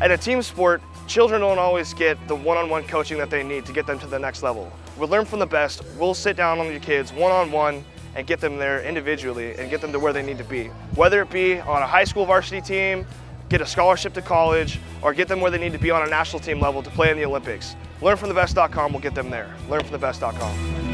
At a team sport, children don't always get the one-on-one coaching that they need to get them to the next level. We learn from the best. We'll sit down on your kids one-on-one and get them there individually and get them to where they need to be. Whether it be on a high school varsity team, get a scholarship to college, or get them where they need to be on a national team level to play in the Olympics. LearnFromTheBest.com will get them there. LearnFromTheBest.com.